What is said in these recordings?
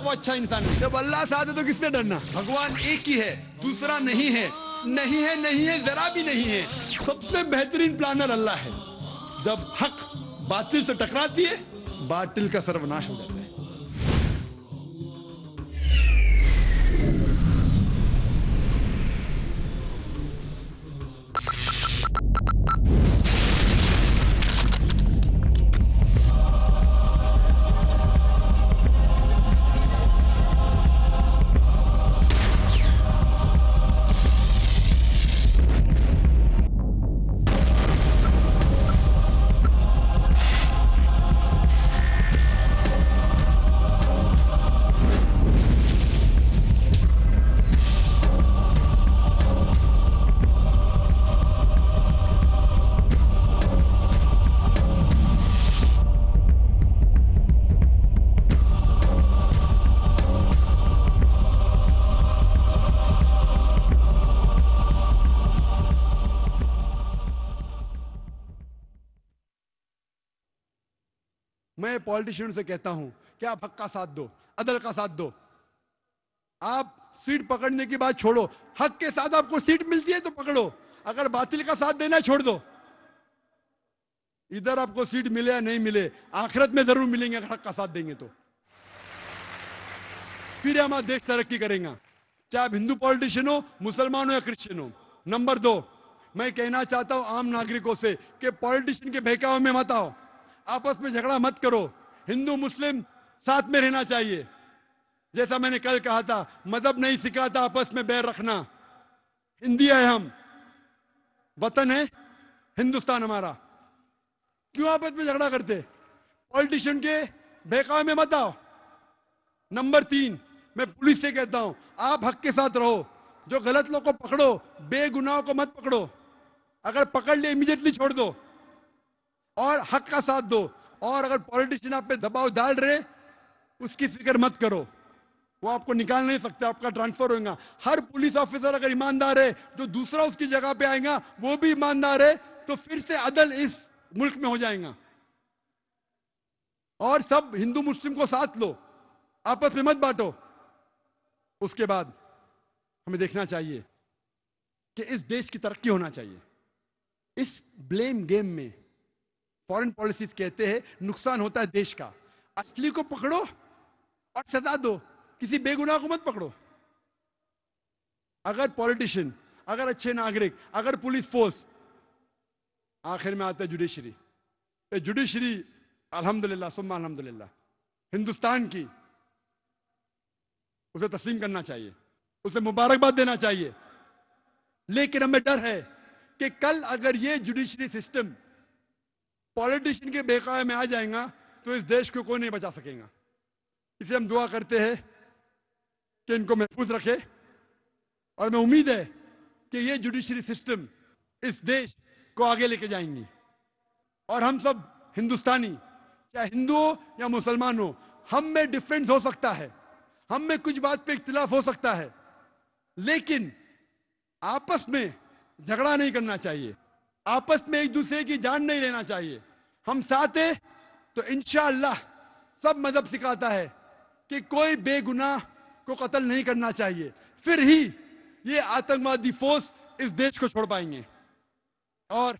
तक वो अच्छा इंसान है। जब अल्लाह साथ है तो किसने डरना? भगवान एक ही है दूसरा नहीं है। नहीं है नहीं है जरा भी नहीं है। सबसे बेहतरीन प्लानर अल्लाह है। जब हक बातिल से टकराती है बातिल का सर्वनाश हो जाता है। मैं पॉलिटिशियन से कहता हूँ कि आप हक का साथ दो, अदल का साथ दो। आप सीट पकड़ने की बात छोड़ो, हक के साथ आपको सीट मिलती है तो पकड़ो, अगर बातिल का साथ देना छोड़ दो। इधर आपको सीट मिले या नहीं मिले, आखिरत में ज़रूर मिलेंगे अगर हक का साथ देंगे तो। फिर हमारा देश तरक्की करेगा, चाहे आप हिंदू पॉलिटिशियन हो, मुसलमान हो या क्रिश्चियन हो। नंबर दो, मैं कहना चाहता हूँ आम नागरिकों से कि पॉलिटिशियन के बहकाव में मत आओ। आपस में झगड़ा मत करो। हिंदू, मुस्लिम साथ में रहना चाहिए। जैसा मैंने कल कहा था, मज़हब नहीं सिखाता आपस में बैर रखना। हिंदी है हम। वतन है। हिंदुस्तान हमारा। क्यों आपस में झगड़ा करते? पॉलिटिशियन के बहकाव में मत आओ। नंबर तीन, मैं पुलिस से कहता हूँ, आप हक के साथ रहो। जो गलत लोग को पकड़ो, बेगुनाहों को मत पकड़ो। अगर पकड़ लिया इमीडिएटली छोड़ दो। और हक का साथ दो। और अगर पॉलिटिशियन आप पे दबाव डाल रहे, उसकी फ़िक्र मत करो। वो आपको निकाल नहीं सकते, आपका ट्रांसफ़र होगा हर पुलिस ऑफिसर अगर ईमानदार है, जो दूसरा उसकी जगह पे आएगा, वो भी ईमानदार है तो फिर से अदल इस मुल्क में हो जाएगा। और सब हिंदू मुस्लिम को साथ लो। आपस में मत बांटो। उसके बाद हमें देखना चाहिए कि इस देश की तरक्की होना चाहिए। इस ब्लेम गेम में फॉरेन पॉलिसीज़ कहते हैं, नुकसान होता है देश का। असली को पकड़ो और सजा दो, किसी बेगुनाह को मत पकड़ो। अगर पॉलिटिशियन अगर अच्छे नागरिक, अगर पुलिस फोर्स आखिर में आता है जुडिशरी जुडिशरी अल्हम्दुलिल्लाह, सुम्मा अल्हम्दुलिल्लाह। हिंदुस्तान की, उसे तस्लीम करना चाहिए, उसे मुबारकबाद देना चाहिए। लेकिन हमें डर है कि कल अगर ये जुडिशरी सिस्टम पॉलिटिशियन के बेकाय में आ जाएगा तो इस देश को कोई नहीं बचा सकेगा। इसे हम दुआ करते हैं कि इनको महफूज रखे। और मैं उम्मीद है कि ये जुडिशरी सिस्टम इस देश को आगे लेके जाएँगी। और हम सब हिंदुस्तानी, चाहे हिंदू हो या मुसलमान हो, हम में डिफरेंस हो सकता है। हम में कुछ बात पे इख्तिलाफ हो सकता है। लेकिन आपस में झगड़ा नहीं करना चाहिए। आपस में एक दूसरे की जान नहीं लेना चाहिए। हम साथ हैं तो इंशाअल्लाह सब मज़हब सिखाता है कि कोई बेगुनाह को कत्ल नहीं करना चाहिए। फिर ही ये आतंकवादी फोर्स इस देश को छोड़ पाएँगे। और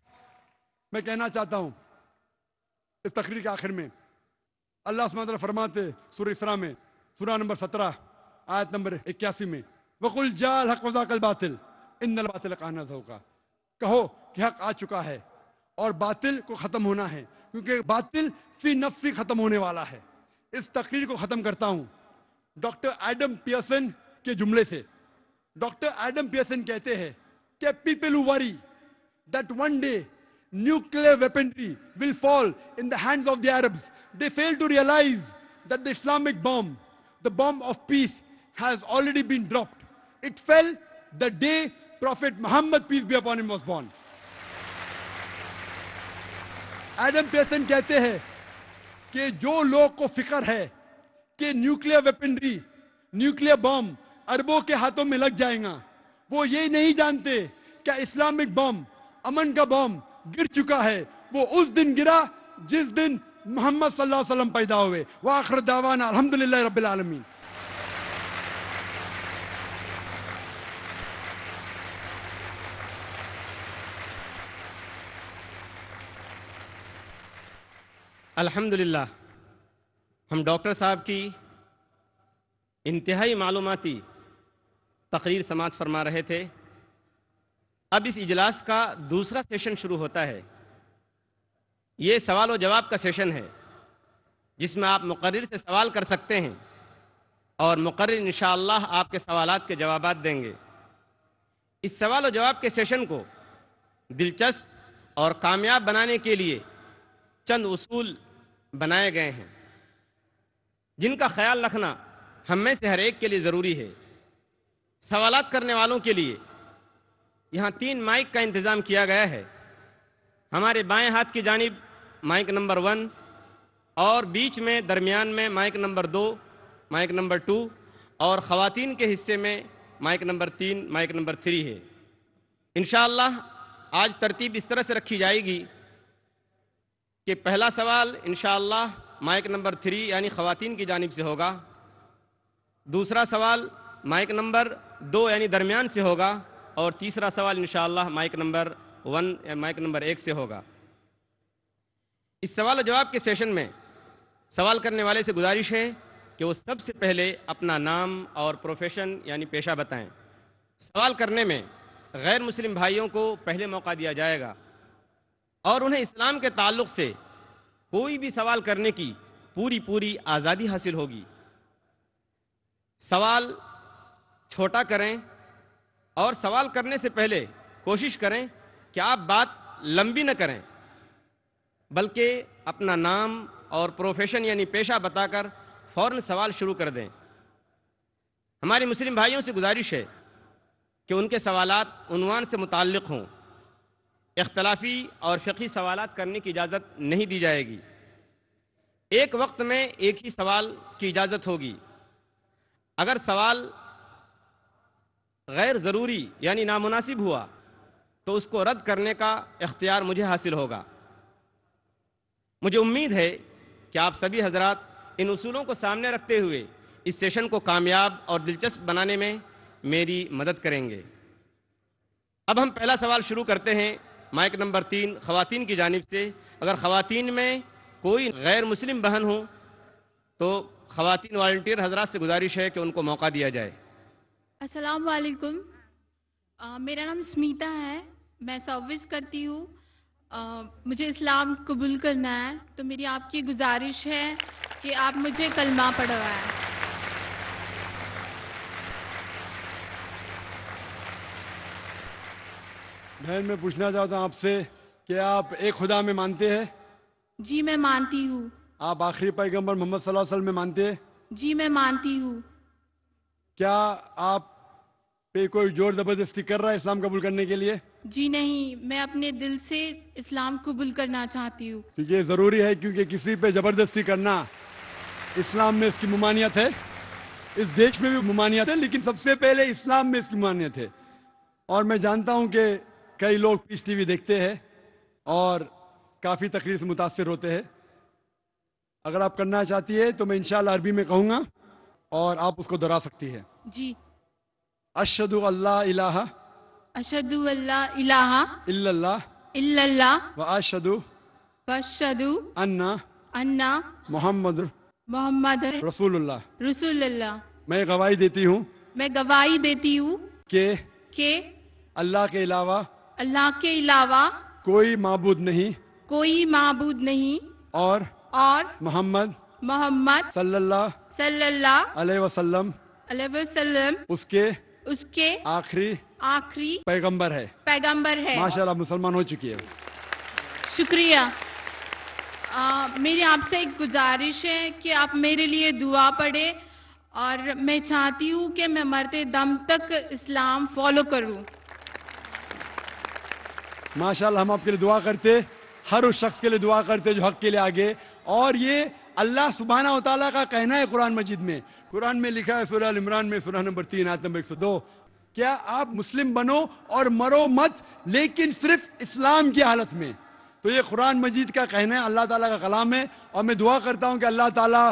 मैं कहना चाहता हूँ, इस तकरीर के आखिर में अल्लाह सुबहान फरमाते सूर्य इसरा में सूरा नंबर सत्रह, आयत नंबर इक्यासी में, वकुल जाल हक वजाकल बातिल इन बातिल काना का कहो कि हक आ चुका है और बातिल को खत्म होना है, क्योंकि बातिल फ़ी नफसी खत्म होने वाला है। इस तकरीर को खत्म करता हूँ। डॉक्टर एडम पियर्सन के जुमले से। डॉक्टर एडम पियर्सन कहते हैं कि people worry that one day nuclear weaponry will fall in the hands of the Arabs they fail to realise that the Islamic bomb the bomb of peace has already been dropped it fell the day Prophet Muhammad, peace be upon him, was born. Adam Pearson कहते हैं कि जो लोग को फ़िक्र है कि nuclear weaponry nuclear bomb अरबों के हाथों में लग जाएगा वो ये नहीं जानते क्या इस्लामिक बॉम्ब अमन का बॉम्ब गिर चुका है वो उस दिन गिरा जिस दिन मोहम्मद सल्लल्लाहु अलैहि वसल्लम पैदा हुए वाखर दावाना अल्हम्दुलिल्लाह रब्बिल अल्हम्दुलिल्लाह, हम डॉक्टर साहब की इंतहाई मालूमती तकरीर समात फरमा रहे थे। अब इस इजलास का दूसरा सेशन शुरू होता है। ये सवाल व जवाब का सेशन है, जिसमें आप मुकर्र से सवाल कर सकते हैं और मुकर्र इन आपके सवाल के जवाब देंगे। इस सवाल व जवाब के सेशन को दिलचस्प और कामयाब बनाने के लिए चंद उसूल बनाए गए हैं, जिनका ख्याल रखना हम में से हर एक के लिए ज़रूरी है। सवालात करने वालों के लिए यहाँ तीन माइक का इंतज़ाम किया गया है। हमारे बाएँ हाथ की जानब माइक नंबर वन और बीच में दरमियान में माइक नंबर दो, माइक नंबर टू और ख़वातीन के हिस्से में माइक नंबर तीन, माइक नंबर थ्री है। इन आज तरतीब इस तरह से रखी जाएगी कि पहला सवाल इन माइक नंबर थ्री, यानी ख़वातीन की जानब से होगा। दूसरा सवाल माइक नंबर दो, यानी दरमियान से होगा। और तीसरा सवाल इन माइक नंबर वन, या माइक नंबर एक से होगा। इस सवाल जवाब के सेशन में सवाल करने वाले से गुजारिश है कि वो सबसे पहले अपना नाम और प्रोफेशन, यानी पेशा बताएँ। सवाल करने में गैर मुस्लिम भाइयों को पहले मौका दिया जाएगा। और उन्हें इस्लाम के ताल्लुक से कोई भी सवाल करने की पूरी पूरी आज़ादी हासिल होगी। सवाल छोटा करें और सवाल करने से पहले कोशिश करें कि आप बात लंबी न करें, बल्कि अपना नाम और प्रोफेशन यानी पेशा बताकर फ़ौर सवाल शुरू कर दें। हमारे मुस्लिम भाइयों से गुजारिश है कि उनके सवालात उनवान से मुतक़ हों। इख्तलाफी और फ़ी सवालत करने की इजाज़त नहीं दी जाएगी। एक वक्त में एक ही सवाल की इजाज़त होगी। अगर सवाल गैर ज़रूरी यानी नामुनासिब हुआ तो उसको रद्द करने का इख्तियार मुझे हासिल होगा। मुझे उम्मीद है कि आप सभी हजरात इन उसूलों को सामने रखते हुए इस सेशन को कामयाब और दिलचस्प बनाने में मेरी मदद करेंगे। अब हम पहला सवाल शुरू करते हैं माइक नंबर तीन, ख़वातीन की जानब से, अगर ख़वातीन में कोई गैर मुस्लिम बहन हो तो ख़वातीन वॉल्टियर हजरात से गुजारिश है कि उनको मौका दिया जाए। अस्सलाम वालेकुम। मेरा नाम स्मिता है। मैं सर्विस करती हूँ। मुझे इस्लाम कबूल करना है। तो मेरी आपकी गुजारिश है कि आप मुझे कलमा पढ़वाएँ। बहन मैं पूछना चाहता हूँ आपसे कि आप एक खुदा में मानते हैं? जी मैं मानती हूँ। आप आखिरी पैगंबर मोहम्मद सल्लल्लाहु अलैहि वसल्लम में मानते हैं? जी मैं मानती हूँ। क्या आप पे कोई ज़ोर ज़बरदस्ती कर रहा है इस्लाम कबूल करने के लिए? जी नहीं मैं अपने दिल से इस्लाम कबूल करना चाहती हूँ। क्योंकि ये ज़रूरी है क्योंकि किसी पे ज़बरदस्ती करना इस्लाम में इसकी ममानियत है। इस देश में भी ममानियत है लेकिन सबसे पहले इस्लाम में इसकी ममानियत है। और मैं जानता हूँ कि कई लोग पीस टीवी देखते हैं और काफ़ी तकरीर से मुतासर होते हैं। अगर आप करना चाहती है तो मैं इंशाल्लाह अरबी में कहूँगा और आप उसको दोहरा सकती है। जी। अशद अल्लाह इलाहा अशदु अल्लाह इलाहा इल्लल्लाह इल्लल्लाह व अशदु वशदु अन्ना अन्ना मोहम्मद मोहम्मद रसूलुल्लाह। रसूलुल्लाह। मैं गवाही देती हूँ मैं गवाही देती हूँ कि कि अल्लाह के अलावा अल्लाह के अलावा कोई माबूद नहीं। कोई माबूद नहीं। और और मोहम्मद मोहम्मद सल्लल्लाहु सल्लल्लाहु अलैहि वसल्लम अलैहि वसल्लम उसके उसके आखिरी आखिरी पैगंबर है। पैगंबर है। माशाल्लाह मुसलमान हो चुकी है। शुक्रिया। आ, मेरी आपसे एक गुजारिश है कि आप मेरे लिए दुआ पढ़े और मैं चाहती हूँ कि मैं मरते दम तक इस्लाम फॉलो करूँ। माशाल्लाह हम आपके लिए दुआ करते, हर उस शख्स के लिए दुआ करते जो हक के लिए आगे। और ये अल्लाह सुबहाना तआला का कहना है कुरान मजीद में। कुरान में लिखा है सूरह इमरान में, सूरह नंबर तीन, आयत नंबर एक सौ दो। क्या आप मुस्लिम बनो और मरो मत, लेकिन सिर्फ़ इस्लाम की हालत में। तो ये कुरान मजीद का कहना है, अल्लाह ताला का कलाम है। और मैं दुआ करता हूँ कि अल्लाह ताला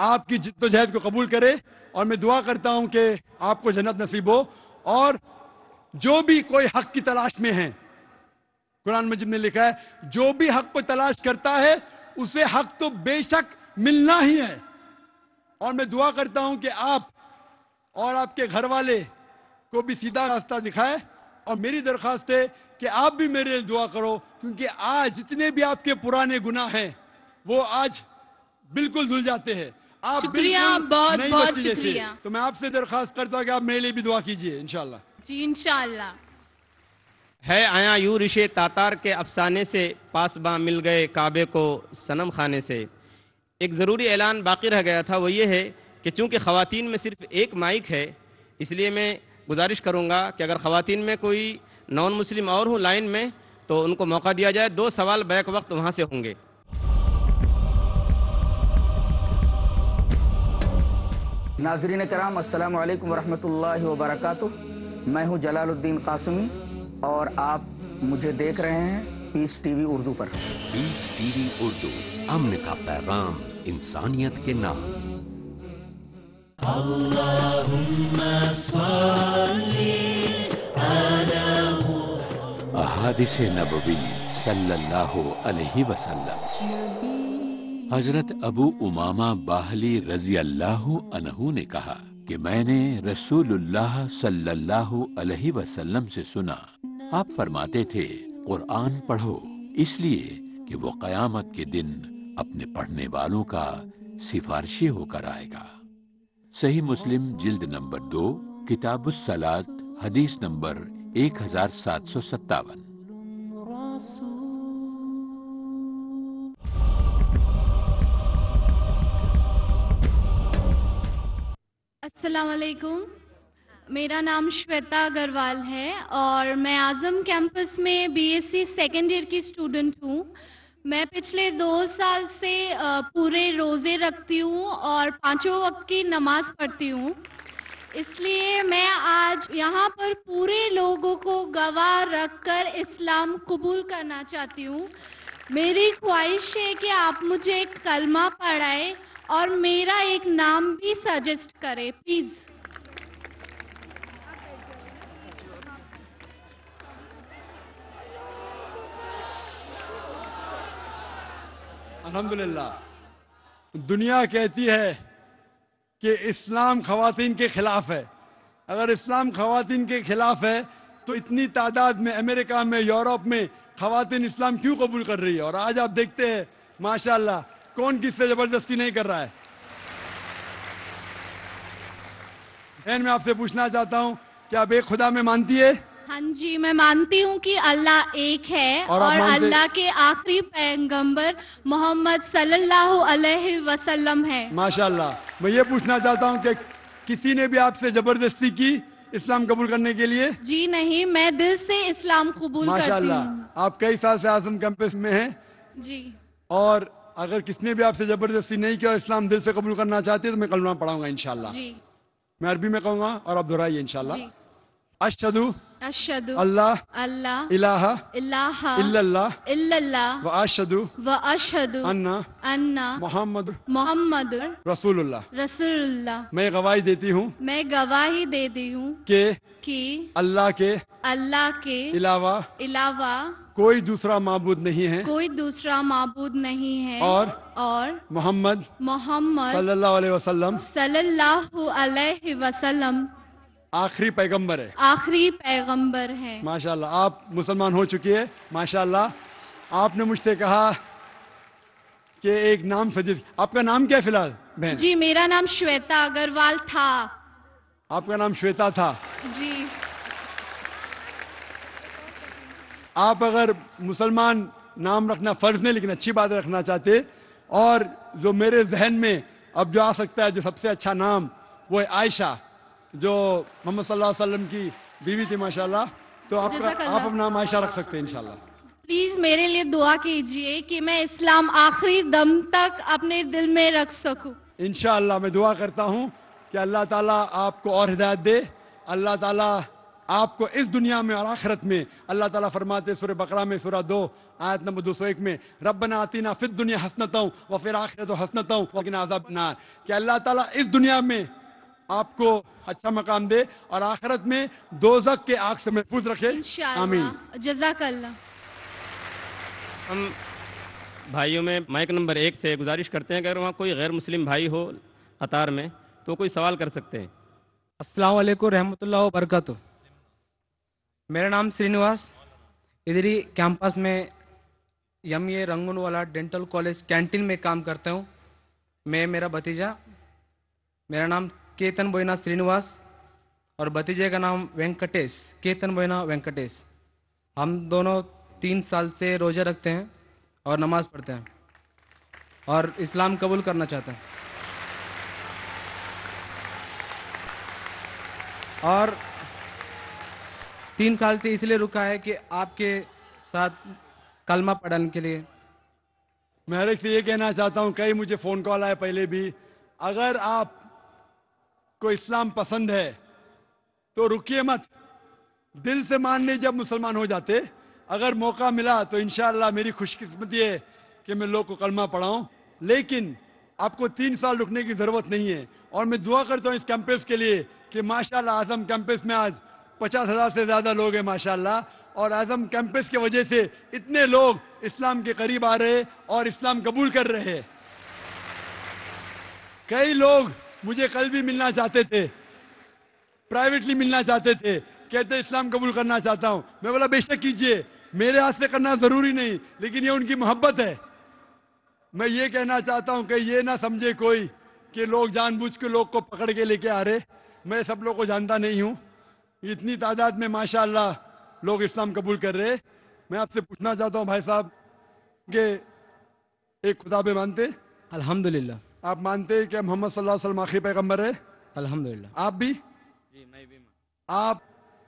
आपकी जिद्दोजहद को कबूल करे। और मैं दुआ करता हूँ कि आपको जन्नत नसीब हो। और जो भी कोई हक की तलाश में है कुरान मजिद में लिखा है जो भी हक को तलाश करता है उसे हक तो बेशक मिलना ही है। और मैं दुआ करता हूँ कि आप और आपके घर वाले को भी सीधा रास्ता दिखाए और मेरी दरख्वास्त है कि आप भी मेरे लिए दुआ करो क्योंकि आज जितने भी आपके पुराने गुनाह हैं वो आज बिल्कुल धुल जाते हैं। आप शुक्रिया, बहुत- बहुत शुक्रिया। तो मैं आपसे दरखास्त करता हूँ कि आप मेरे लिए भी दुआ कीजिए इंशाल्लाह। जी इंशाल्लाह। है, आया यू रिशे तातार के अफसाने से पासबा मिल गए काबे को सनम खाने से। एक ज़रूरी ऐलान बाकी रह गया था, वो ये है कि चूँकि ख़वान में सिर्फ़ एक माइक है, इसलिए मैं गुजारिश करूँगा कि अगर ख़वान में कोई नॉन मुस्लिम और हूँ लाइन में तो उनको मौका दिया जाए। दो सवाल बैक वक्त वहाँ से होंगे। नाजरीन कराम अस्सलाम वालेकुम वरहमतुल्लाहि वबरकातुह। मैं हूँ जलालुद्दीन कासमी। और आप मुझे देख रहे हैं पीस टीवी उर्दू पर। पीस टीवी उर्दू अमन का पैगाम इंसानियत के नाम। अहादिस नबवी सल्लल्लाहु अलैहि वसल्लम। हज़रत अबू उमामा बाहली रज़ी अल्लाह अनहु ने कहा कि मैंने रसूलुल्लाह सल्लल्लाहु अलैहि वसल्लम से सुना आप फरमाते थे, कुरान पढ़ो। इसलिए कि वो कयामत के दिन अपने पढ़ने वालों का सिफारशी होकर आएगा। सही मुस्लिम जिल्द नंबर दो किताब सलात हदीस नंबर एक हज़ार सात सौ सत्तावन। अस्सलाम वालेकुम। मेरा नाम श्वेता अग्रवाल है और मैं आज़म कैंपस में बीएससी सेकेंड ईयर की स्टूडेंट हूँ। मैं पिछले दो साल से पूरे रोज़े रखती हूँ और पाँचों वक्त की नमाज़ पढ़ती हूँ। इसलिए मैं आज यहाँ पर पूरे लोगों को गवाह रखकर इस्लाम कबूल करना चाहती हूँ। मेरी ख्वाहिश है कि आप मुझे एक कलमा पढ़ाए और मेरा एक नाम भी सजेस्ट करें प्लीज़ अल्हम्दुलिल्लाह। दुनिया कहती है कि इस्लाम खवातीन के खिलाफ है। अगर इस्लाम खवातीन के खिलाफ है तो इतनी तादाद में अमेरिका में, यूरोप में खवातीन इस्लाम क्यों कबूल कर रही है? और आज आप देखते हैं, माशाल्लाह, कौन किससे ज़बरदस्ती नहीं कर रहा है? बहन, मैं आपसे पूछना चाहता हूँ कि आप एक खुदा में मानती है? हाँ जी मैं मानती हूँ कि अल्लाह एक है और और, अल्लाह के आखिरी पैगंबर मोहम्मद सल्लल्लाहु अलैहि वसल्लम है। माशाल्लाह। मैं ये पूछना चाहता हूँ कि किसी ने भी आपसे ज़बरदस्ती की इस्लाम कबूल करने के लिए? जी नहीं मैं दिल से इस्लाम कबूल करती माशाल्लाह। हूँ आप कई साल से आज़म कैंपस में हैं। जी। और अगर किसने भी आपसे ज़बरदस्ती नहीं किया और इस्लाम दिल से कबूल करना चाहते हैं तो मैं कलमा पढ़ाऊँगा इनशाला मैं अरबी में कहूँगा और आप दोहराइए इंशाल्लाह। जी अशहदु अशहदु अल्लाह अल्लाह इलाहा इलाहा इल्लल्लाह इल्लल्लाह व अशहदु व अशहदु अन्ना अन्ना मोहम्मद मोहम्मद रसूलुल्लाह। रसूलुल्लाह। मैं गवाही देती हूँ मैं गवाही देती हूँ कि कि अल्लाह के अल्लाह के अलावा अलावा कोई दूसरा माबूद नहीं है। कोई दूसरा माबूद नहीं है। और और मोहम्मद मोहम्मद सल्लल्लाहु अलैहि वसल्लम सल्लल्लाहु अलैहि वसल्लम आखिरी पैगंबर है। आखिरी पैगंबर है। माशाल्लाह आप मुसलमान हो चुकी है माशाल्लाह। आपने मुझसे कहा कि एक नाम सजेस्ट आपका नाम क्या है फ़िलहाल बहन? जी मेरा नाम श्वेता अग्रवाल था। आपका नाम श्वेता था? जी। आप अगर मुसलमान नाम रखना फ़र्ज़ नहीं लेकिन अच्छी बात रखना चाहते और जो मेरे जहन में अब जो आ सकता है जो सबसे अच्छा नाम वो है आयशा। जो मोहम्मद सल्लल्लाहु अलैहि वसल्लम की बीवी थी माशाल्लाह तो आपका आप अपना नाम आयशा रख सकते हैं इंशाल्लाह। प्लीज़ मेरे लिए दुआ कीजिए कि मैं इस्लाम आखिरी दम तक अपने दिल में रख सकूँ। इंशाअल्लाह मैं दुआ करता हूँ कि अल्लाह ताला आपको और हिदायत दे। अल्लाह ताला आपको इस दुनिया में और आखिरत में अल्लाह ताला फरमाते सूरह बकरा में सूरह दो आयत नंबर दो सौ एक में रब्बना आतीना फिद दुनिया हसनतों व फिर आखिरत हसनतों वकिन आजाब नार। कि अल्लाह ताला इस दुनिया में आपको अच्छा मकाम दे और आखिरत में दोजक के आग से महफूज रखे। आमीन। जजाकल्ला हम भाइयों में माइक नंबर एक से गुजारिश करते हैं अगर वहाँ कोई गैर मुस्लिम भाई हो अतार में तो कोई सवाल कर सकते हैं। अस्सलाम वालेकुम रहमतुल्लाह व बरकातुहू मेरा नाम श्रीनिवास। इधर ही कैंपस में यम ए रंगून वाला डेंटल कॉलेज कैंटीन में काम करता हूँ। मैं मेरा भतीजा मेरा नाम केतन बोइना श्रीनिवास और भतीजे का नाम वेंकटेश, केतन बोइना वेंकटेश। हम दोनों तीन साल से रोज़ा रखते हैं और नमाज़ पढ़ते हैं और इस्लाम कबूल करना चाहते हैं। और तीन साल से इसलिए रुका है कि आपके साथ कलमा पढ़ने के लिए। मैं एक ये कहना चाहता हूँ, कई मुझे फ़ोन कॉल आए पहले भी। अगर आप को इस्लाम पसंद है तो रुकिए मत। दिल से मान ली जब मुसलमान हो जाते। अगर मौका मिला तो इंशाअल्लाह मेरी खुशकिस्मती है कि मैं लोग को कलमा पढ़ाऊं। लेकिन आपको तीन साल रुकने की ज़रूरत नहीं है। और मैं दुआ करता हूँ इस कैंपस के लिए कि माशाल्लाह आज़म कैंपस में आज पचास हज़ार से ज़्यादा लोग हैं माशाल्लाह और आज़म कैंपस के वजह से इतने लोग इस्लाम के करीब आ रहे और इस्लाम कबूल कर रहे कई लोग मुझे कल भी मिलना चाहते थे। प्राइवेटली मिलना चाहते थे। कहते, इस्लाम कबूल करना चाहता हूँ। मैं बोला, बेशक कीजिए। मेरे हाथ से करना ज़रूरी नहीं, लेकिन ये उनकी मोहब्बत है। मैं ये कहना चाहता हूँ कि ये ना समझे कोई कि लोग जानबूझ के लोग को पकड़ के लेके आ रहे। मैं सब लोग को जानता नहीं हूँ। इतनी तादाद में, माशाल्लाह, लोग इस्लाम कबूल कर रहे मैं आपसे पूछना चाहता हूँ भाई साहब, कि एक खुदा पे मानते अल्हम्दुलिल्लाह। आप मानते हैं कि मोहम्मद सल्लल्लाहु अलैहि वसल्लम आखिरी पैगंबर है? अल्हम्दुलिल्लाह। आप भी? जी मैं भी आप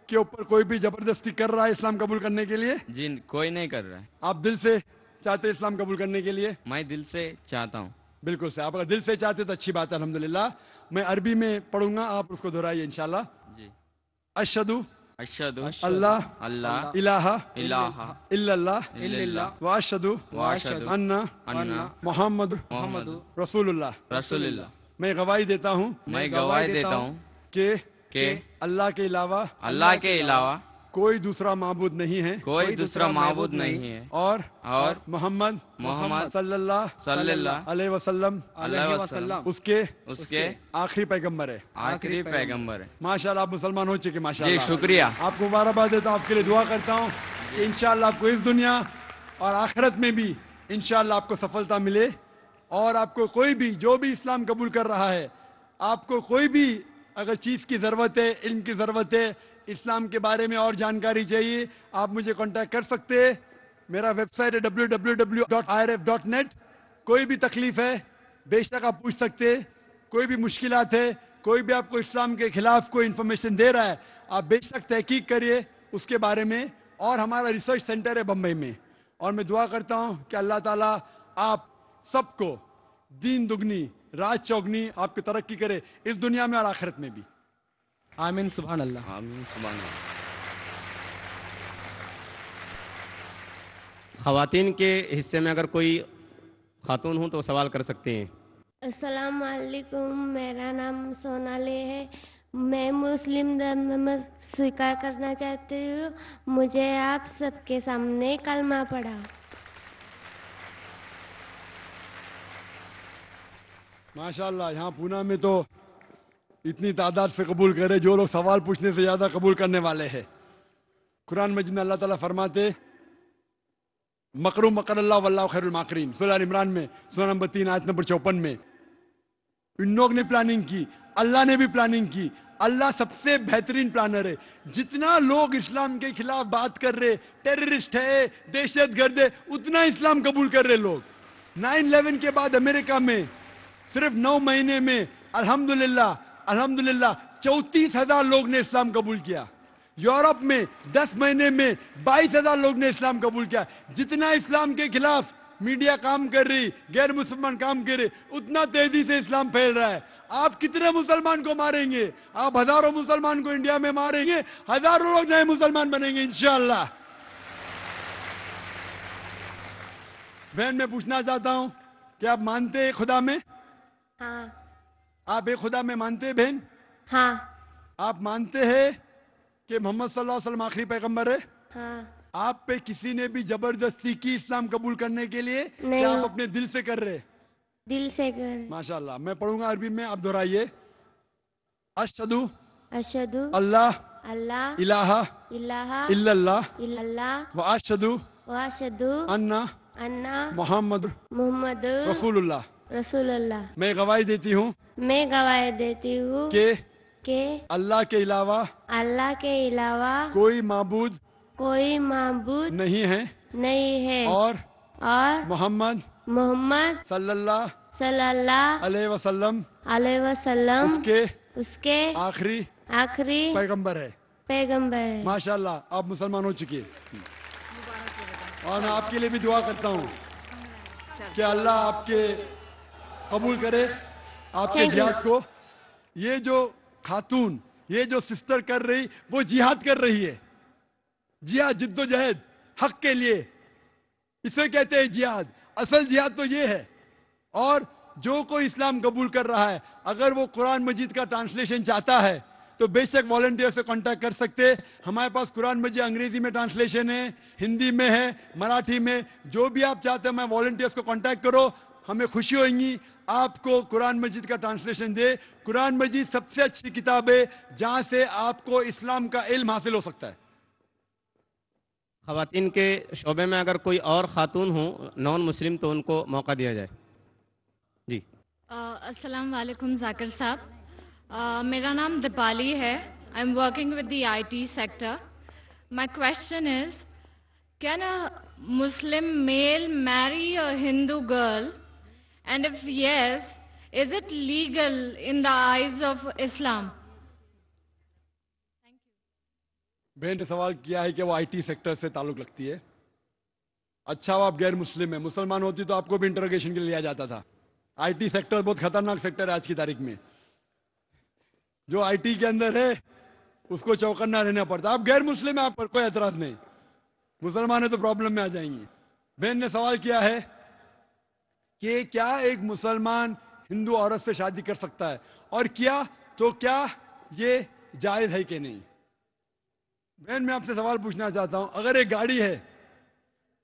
के ऊपर कोई भी ज़बरदस्ती कर रहा है इस्लाम कबूल करने के लिए? जी कोई नहीं कर रहा है। आप दिल से चाहते हैं इस्लाम कबूल करने के लिए? मैं दिल से चाहता हूँ। बिल्कुल से आप अगर दिल से चाहते तो अच्छी बात है अल्हम्दुलिल्लाह। मैं अरबी में पढ़ूँगा आप उसको दोहराइए इंशाल्लाह। जी। अशदु अशदु अल्लाह अल्लाह इलाहा इलाहा इल्लल्लाह इल्लल्लाह व अशदु व अशहदु अन्ना अन्ना मोहम्मद मोहम्मद रसूलुल्लाह रसूलुल्लाह मैं गवाही देता हूँ मैं गवाही देता हूँ कि कि अल्लाह के अलावा अल्लाह के अलावा कोई दूसरा महबूद नहीं है। कोई दूसरा महबूद नहीं है। और और मोहम्मद मोहम्मद सल्लल्लाहु वसल्लम वसल्लम। उसके उसके आखिरी पैगंबर है। आखिरी पैगंबर है। माशाल्लाह आप मुसलमान हो चुके जी माशाल्लाह। शुक्रिया। आपको मुबारकबाद देता हूँ आपके लिए दुआ करता हूँ। कि इंशाल्लाह आपको इस दुनिया और आखिरत में भी इंशाल्लाह आपको सफलता मिले। और आपको कोई भी जो भी इस्लाम कबूल कर रहा है आपको कोई भी अगर चीज़ की ज़रूरत है इल्म की ज़रूरत है इस्लाम के बारे में और जानकारी चाहिए, आप मुझे कांटेक्ट कर सकते हैं। मेरा वेबसाइट है www.irf.net कोई भी तकलीफ़ है, बेशक आप पूछ सकते कोई भी मुश्किलात है, कोई भी आपको इस्लाम के खिलाफ कोई इंफॉर्मेशन दे रहा है, आप बेशक तहकीक करिए उसके बारे में। और हमारा रिसर्च सेंटर है बम्बई में। और मैं दुआ करता हूँ कि अल्लाह ताला आप सबको दीन दुगनी, राज चौगनी आपकी तरक्की करे, इस दुनिया में और आखिरत में भी। आमीन सुबहान अल्लाह आमीन सुभान अल्लाह। ख़वातीन के हिस्से में अगर कोई खातून हो तो सवाल कर सकते हैं। अस्सलाम वालेकुम मेरा नाम सोनाली है। मैं मुस्लिम धर्म में स्वीकार करना चाहती हूँ। मुझे आप सबके सामने कलमा पढ़ा माशाल्लाह यहाँ पूना में तो इतनी तादाद से कबूल करे जो लोग सवाल पूछने से ज़्यादा कबूल करने वाले हैं। कुरान मजिद में अल्लाह ताला फरमाते मकरू मकर अल्लाह वल्लाह खैरुल माकरीन। सूरह अल इमरान में, सूरह नंबर तीन, आयत नंबर चौपन में। इन लोग ने प्लानिंग की, अल्लाह ने भी प्लानिंग की। अल्लाह सबसे बेहतरीन प्लानर है। जितना लोग इस्लाम के खिलाफ बात कर रहे, टेररिस्ट है, दहशत गर्द है, उतना इस्लाम कबूल कर रहे लोग। 9/11 के बाद अमेरिका में, सिर्फ़ नौ महीने में, अल्हम्दुलिल्लाह अल्हम्दुलिल्लाह, चौतीस हज़ार लोग ने इस्लाम कबूल किया। यूरोप में दस महीने में बाईस हज़ार लोग ने इस्लाम कबूल किया। जितना इस्लाम के खिलाफ मीडिया काम कर रही गैर मुसलमान काम कर रहे, उतना तेज़ी से इस्लाम फैल रहा है। आप कितने मुसलमान को मारेंगे? आप हज़ारों मुसलमान को इंडिया में मारेंगे? हज़ारों लोग नए मुसलमान बनेंगे इंशाल्लाह बहन, मैं पूछना चाहता हूँ कि आप मानते हैं खुदा में? हाँ। आप एक खुदा में मानते हैं बहन? हाँ। आप मानते हैं कि मोहम्मद सल्लल्लाहु अलैहि वसल्लम आखिरी पैगंबर है? हाँ। आप पे किसी ने भी ज़बरदस्ती की इस्लाम कबूल करने के लिए नहीं। क्या आप अपने दिल से कर रहे दिल से कर। माशाल्लाह। मैं पढ़ूँगा अरबी में आप दोहराइए। अशदु अशदु अल्लाह अल्लाह इलाहा इलाहा इल्लल्लाह इल्लल्लाह व अशहदु व अशदु अन्ना अन्ना मोहम्मद मोहम्मद रसूलुल्लाह। रसूलुल्लाह। मैं गवाही देती हूँ मैं गवाही देती हूँ कि कि अल्लाह के अलावा अल्लाह के अलावा कोई माबूद कोई माबूद नहीं है। नहीं है। और और मोहम्मद मोहम्मद सल्लल्लाहु सल्लल्लाहु अलैहि वसल्लम अलैहि वसल्लम उसके उसके आखिरी आखिरी पैगंबर है। पैगंबर है। माशाल्लाह आप मुसलमान हो चुकी है। और मैं आपके लिए भी दुआ करता हूँ कि अल्लाह आपके कबूल करे आपके जिहाद को। ये जो खातून ये जो सिस्टर कर रही वो जिहाद कर रही है। जिहाद जिद्दोजहद हक के लिए। इसे कहते हैं जिहाद। असल जिहाद तो ये है। और जो कोई इस्लाम कबूल कर रहा है अगर वो कुरान मजीद का ट्रांसलेशन चाहता है तो बेशक वॉलंटियर से कांटेक्ट कर सकते। हमारे पास कुरान मजीद अंग्रेज़ी में ट्रांसलेशन है हिंदी में है मराठी में। जो भी आप चाहते हैं मैं वॉलंटियर्स को कांटेक्ट करो हमें खुशी होगी। आपको कुरान मजीद का ट्रांसलेशन दे। कुरान मजीद सबसे अच्छी किताब है जहाँ से आपको इस्लाम का इल्म हासिल हो सकता है। ख़वातीन के शोबे में अगर कोई और ख़ातून हो नॉन मुस्लिम तो उनको मौका दिया जाए। जी। अस्सलाम वालेकुम जाकिर साहब। मेरा नाम दीपाली है। I am working with the IT sector my question is can a Muslim male marry a Hindu girl and if yes is it legal in the eyes of Islam बहन ने सवाल किया है कि वो आईटी सेक्टर से ताल्लुक रखती है। अच्छा वो आप गैर मुस्लिम है। मुसलमान होती तो आपको भी इंटरोगेशन के लिए लिया जाता था। आईटी सेक्टर बहुत खतरनाक सेक्टर है आज की तारीख में। जो आईटी के अंदर है, उसको चौकन्ना रहना पड़ता। आप गैर मुस्लिम है, आप पर कोई एतराज़ नहीं। मुसलमान है तो प्रॉब्लम में आ जाएँगे। बहन ने सवाल किया है कि क्या एक मुसलमान हिंदू औरत से शादी कर सकता है? और किया? तो क्या ये जायज़ है कि नहीं? बहन मैं आपसे सवाल पूछना चाहता हूँ। अगर एक गाड़ी है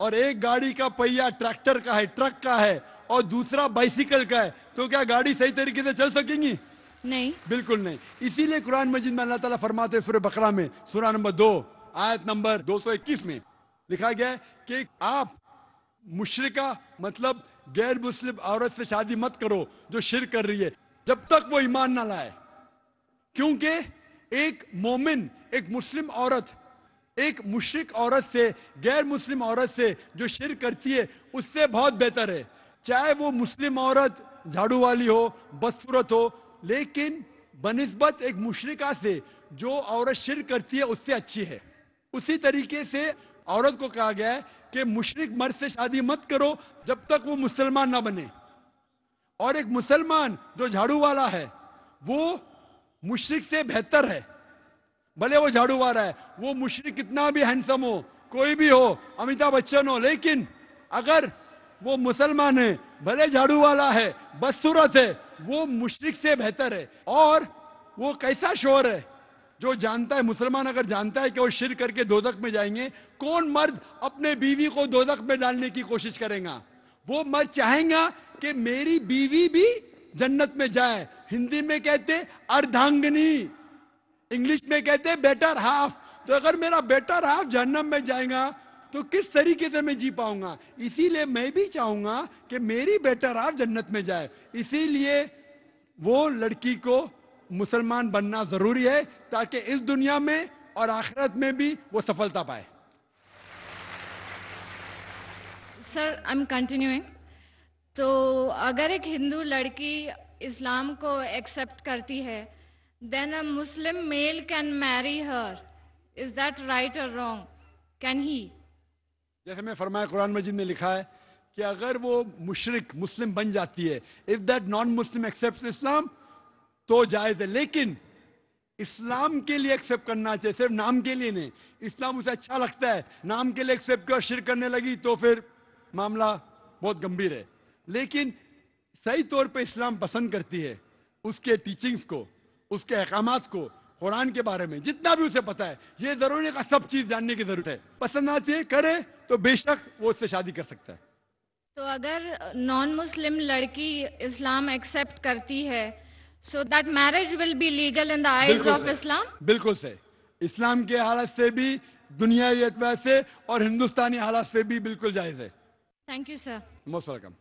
और एक गाड़ी का पहिया ट्रैक्टर का है ट्रक का है और दूसरा बाइसिकल का है तो क्या गाड़ी सही तरीके से चल सकेंगी? नहीं। बिल्कुल नहीं। इसीलिए कुरान मजीद में अल्लाह ताला फरमाते हैं सूरह बकरा में सूरह नंबर दो आयत नंबर 221 में लिखा गया है कि आप मुशरिका मतलब गैर मुस्लिम औरत से शादी मत करो जो शिर कर रही है। जब तक वो ईमान ना लाए। क्योंकि एक मोमिन, एक मुस्लिम औरत, एक मुशरिक औरत से गैर मुस्लिम औरत से जो शिर करती है, उससे बहुत बेहतर है। चाहे वो मुस्लिम औरत झाड़ू वाली हो, बदसूरत हो, लेकिन बनस्बत एक मुशरिका से जो औरत शिर करती है, उससे अच्छी है। उसी तरीके से औरत को कहा गया है कि मुशरिक मर्द से शादी मत करो जब तक वो मुसलमान ना बने। और एक मुसलमान जो झाड़ू वाला है, वो मुशरिक से बेहतर है। भले वो झाड़ू वाला है, वो मुशरिक कितना भी हैंडसम हो, कोई भी हो, अमिताभ बच्चन हो, लेकिन अगर वो मुसलमान है, भले झाड़ू वाला है, बदसूरत है, वो मुशरिक से बेहतर है। और वो कैसा शोर है? जो जानता है, मुसलमान अगर जानता है कि वो शिर करके दोदक में जाएँगे, कौन मर्द अपने बीवी को दोदक में डालने की कोशिश करेगा? वो मर्द चाहेगा कि मेरी बीवी भी जन्नत में जाए। हिंदी में कहते अर्धांगनी। इंग्लिश में कहते बेटर हाफ़ तो अगर मेरा बेटर हाफ़ जहन्नम में जाएगा तो किस तरीके से मैं जी पाऊँगा? इसीलिए मैं भी चाहूँगा कि मेरी बेटर हाफ़ जन्नत में जाए। इसीलिए वो लड़की को मुसलमान बनना ज़रूरी है ताकि इस दुनिया में और आखिरत में भी वो सफलता पाए। सर आई एम कंटिन्यूइंग तो अगर एक हिंदू लड़की इस्लाम को एक्सेप्ट करती है then a Muslim male can marry her is that right और रॉन्ग कैन ही जैसे मैं फरमाया कुरान मजीद में लिखा है कि अगर वो मुशरिक मुस्लिम बन जाती है if that non Muslim accept Islam तो जायज़ है। लेकिन इस्लाम के लिए एक्सेप्ट करना चाहिए, सिर्फ़ नाम के लिए नहीं। इस्लाम उसे अच्छा लगता है, नाम के लिए एक्सेप्ट कर शिर करने लगी तो फिर मामला बहुत गंभीर है। लेकिन सही तौर पे इस्लाम पसंद करती है उसके टीचिंग्स को, उसके अहकाम को, कुरान के बारे में। जितना भी उसे पता है, ये ज़रूरी का सब चीज़ जानने की ज़रूरत है। पसंद आती है, करे तो बेशक वो उससे शादी कर सकता है। तो अगर नॉन मुस्लिम लड़की इस्लाम एक्सेप्ट करती है so that marriage will be legal in the eyes बिल्कुल ऑफ़ सही। इस्लाम बिल्कुल सही। इस्लाम के हालत से भी दुनियावी एतबार से और हिंदुस्तानी हालात से भी बिल्कुल जायज़ है। Thank you sir most welcome